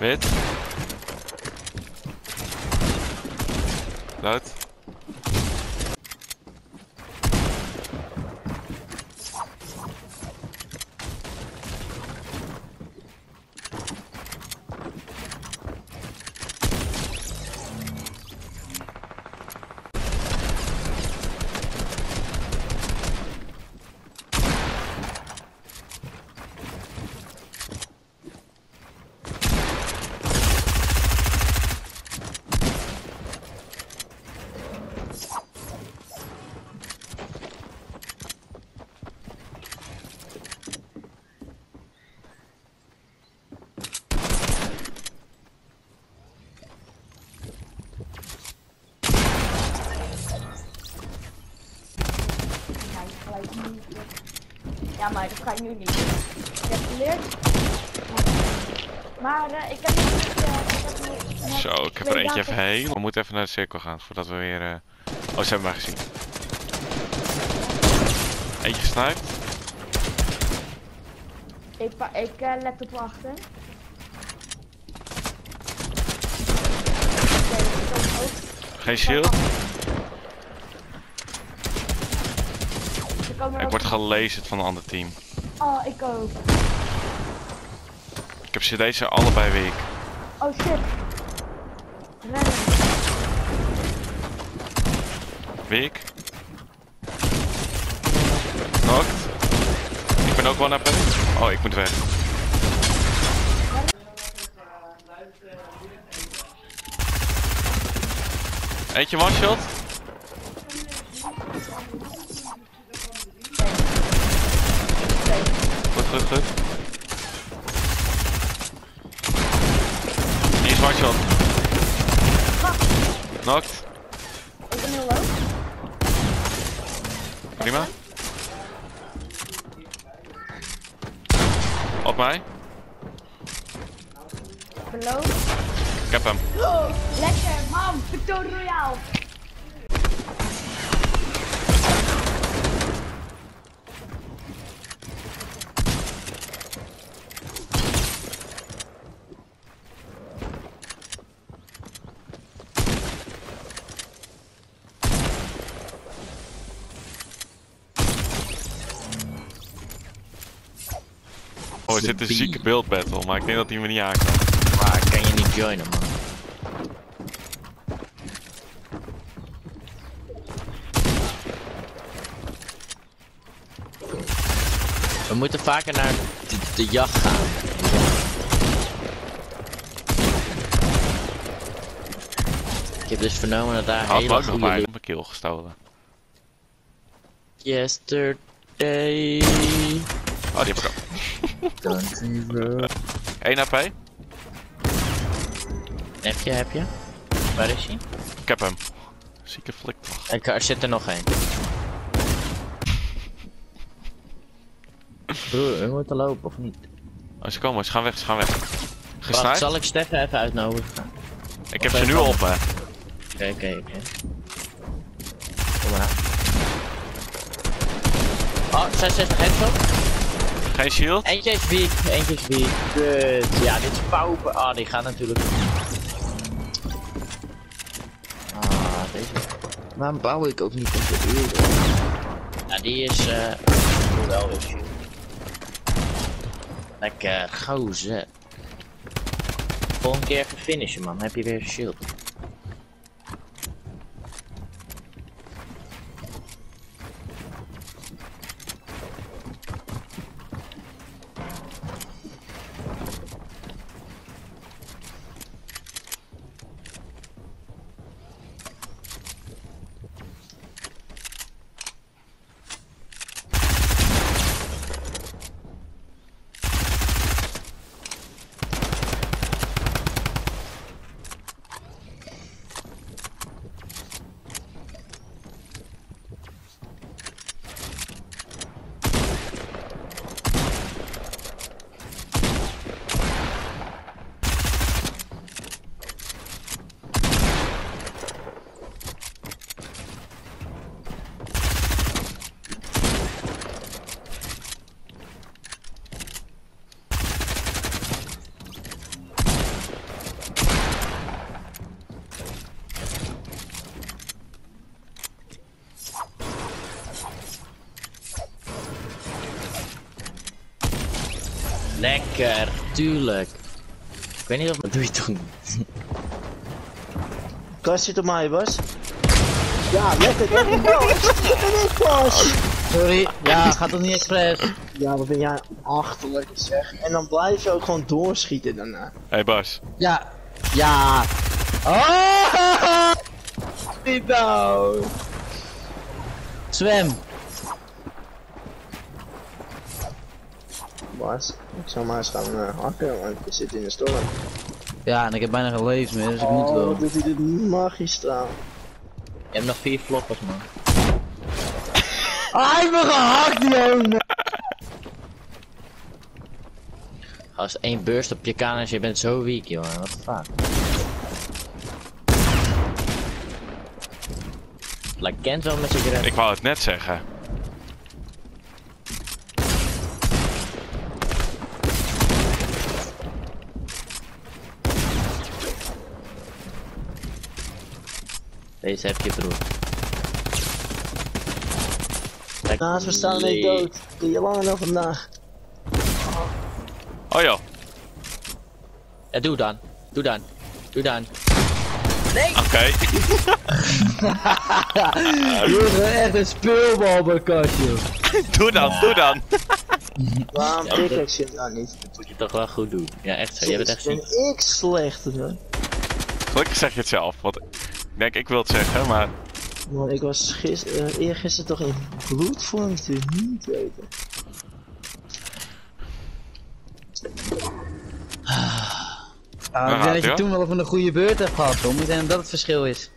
Wit. Dood. Nee, gelijk nu. Ja, maar dat ga ik nu niet doen. Ik heb geleerd. Maar eh, ik heb niet. eh, ik heb Zo, ik er eentje even heen. We moeten even naar de cirkel gaan voordat we weer... eh, Oh, ze hebben mij gezien. Eentje gesniped. Ik, ik let op wachten. Geen shield. Er Ik ook- word gelezen van een ander team. Oh, ik ook. Ik heb ze deze allebei week. Oh shit. Rennen. Week. Knocked. Ik ben ook one up. Oh, ik moet weg. Eentje one shot. Goed, goed, goed. Die is one shot. Knocked. Ik ben heel low. Prima. Op mij. Low. Ik heb hem. Oh, lekker, mam. Victoria Royale. Oh, er zit een zieke build battle, maar ik denk dat hij me niet aan joinen, man. We moeten vaker naar de, de jacht gaan. Ik heb dus vernomen dat daar Hij had hele ook nog bij goede mijn kill gestolen. Yesterday. Oh, die heb ik road. 1 AP. Heb je, heb je? Waar is hij? Ik heb hem. Zieke flik toch. Ik, er zit er nog één. Broer, we moeten lopen of niet? Oh, ze komen, ze gaan weg, ze gaan weg. Wacht, zal ik Steffen even uitnodigen? Ik heb ze nu op, hè. Oké, oké, oké. Kom maar. Oh, 66 headshot. Geen shield. Eentje is weak, eentje is weak. Kut. Ja, dit is pauper. Ah, die gaat natuurlijk. Waarom bouw ik ook niet op de euro? Ja, die is eh. wel weer. Lekker gozer. Volgende keer even finishen, man. Heb je weer shield. Lekker, tuurlijk. Ik weet niet of... Wat doe je toen? Kas zit op mij, Bas. Ja, lekker. Erin, Bas. Sorry, ja, gaat toch niet expres? Ja, wat ben jij achterlijk zeg. En dan blijf je ook gewoon doorschieten daarna. hey Bas. Ja, ja. Oh! Niet nou. Zwem. Bas, ik zal maar eens gaan eh, hakken, want ik zit in de storm. Ja, en ik heb bijna geen leven meer, dus ik moet Oh, wel. wat doet hij dit magistraal. Je hebt nog vier floppers, man. Ah, ik ben gehakt, jongen. Als één burst op je kanus, je bent zo weak, jongen. Wat de fuck? Like, kent wel met je grens. Ik wou het net zeggen. Deze heb je, broer. Naast me staan ben ik dood. Doe je langer dan vandaag. Oh joh. Ja, doe dan. Doe dan. Doe dan. Oké. Je bent echt een speelbal bij kastje. doe dan, doe dan. Waarom Ja, pik dat- ik ze nou niet? Dat moet je toch wel goed doen. Ja, echt zo. Je bent echt ziek. ben ik slecht, hoor. Gelukkig zeg je het zelf. Want denk, ik wil het zeggen, maar... Ik was gisteren, uh, eergisteren toch in bloedvorm te niet weten. Ah, ik denk dat je toen wel even een goede beurt hebt gehad, Tom. Ik denk dat dat het verschil is.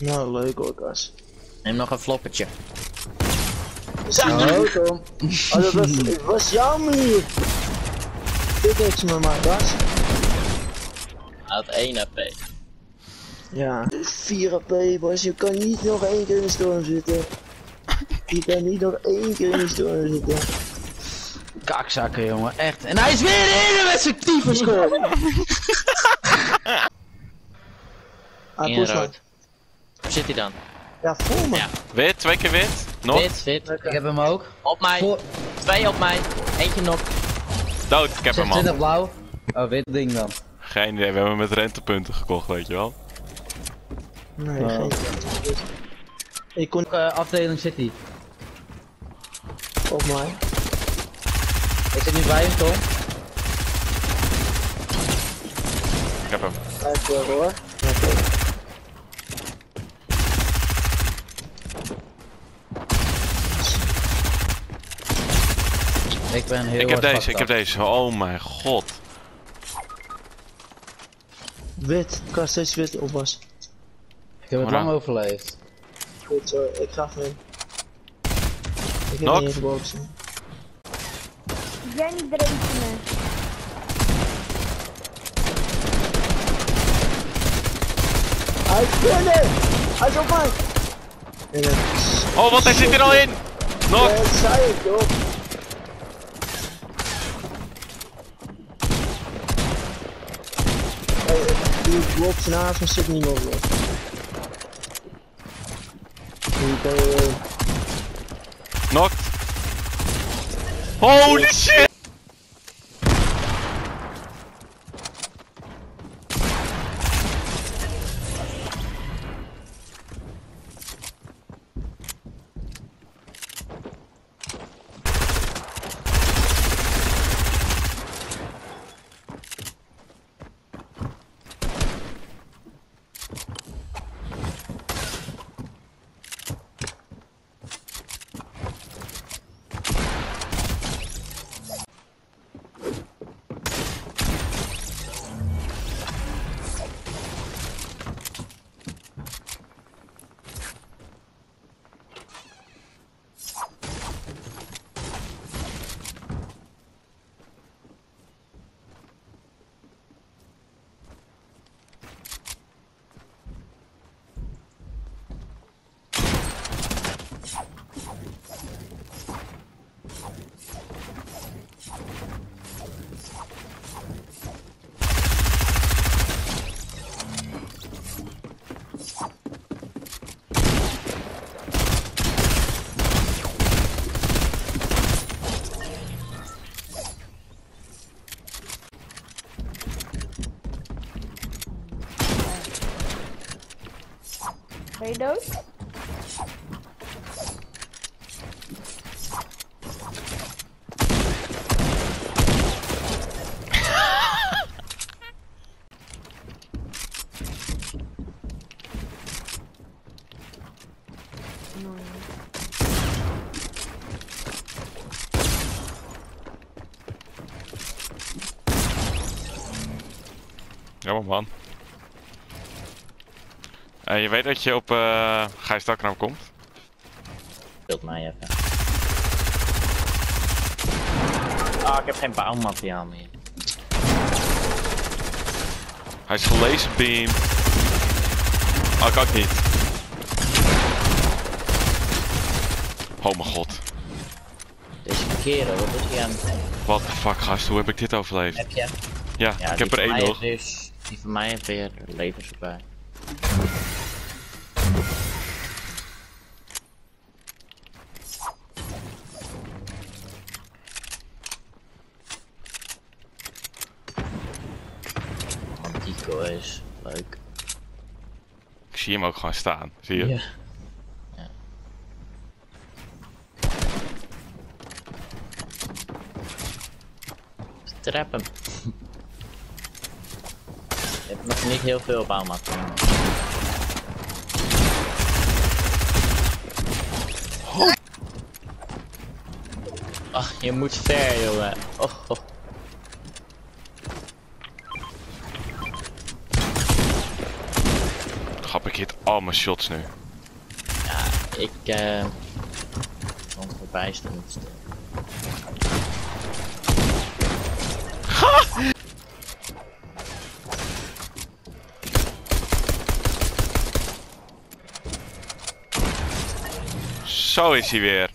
Nou, leuk hoor, Kas. Neem nog een floppertje. Oh, Tom. Oh, dat was, het was jouw manier. Pik ik ze maar maar, Kas. Hij had 1 AP. Ja. 4 AP, Bas. Je kan niet nog één keer in de storm zitten. Je kan niet nog één keer in de storm zitten. Kakzakken, jongen. Echt. En hij is weer in met zijn tyfus score. Ah, In rood. Waar zit hij dan? Ja, vol me. Ja. Wit, twee keer wit. Nog. Wit, wit. Ik heb hem ook. Op mij. Voor Twee op mij. Eentje nog. Dood, ik heb hem 26 man. blauw. Oh, wit ding dan. Geen idee, we hebben hem met rentepunten gekocht, weet je wel. Nee, Oh. geen Ik kon Welke afdeling zit hij? op mij. Ik zit nu bij hem, Tom. Ik heb hem. Even hoor. Oké. Ik ben heel Ik heb deze, ik heb deze. Oh mijn god. Wit, kan steeds wit op was. Ik heb het lang overleefd. Goed zo, ik ga hem. Ik heb niet zien. Jij niet rekenen. Hij is binnen! Hij is op mij! Oh, wat hij zit er al in. Nog. Ja, dat zei ik joh. Hey, die blok naast me zit niemand meer. Knocked. Holy shit. Je dood? Jammer man. Eh, je weet dat je op eh Gijs Dakram komt? Speelt mij even. Ah, ik heb geen bouwmateriaal meer. Hij is gelezen beam. Oh, ik ook niet. Oh mijn god. Deze kerel, wat is hij aan het What the fuck gast, hoe heb ik dit overleefd? Heb je? Ja, Ja, ik heb er één nog. Dus, die van mij heeft weer levens erbij. Want Dico is leuk. Ik zie hem ook gewoon staan. Zie je? Ja. ja. Trap hem. Je hebt nog niet heel veel bouwmateriaal. Ach, je moet ver, jongen. Oh, oh. Grap, ik hit al mijn shots nu. Ja, ik eh. Van voorbij stond stil. Zo is hij weer.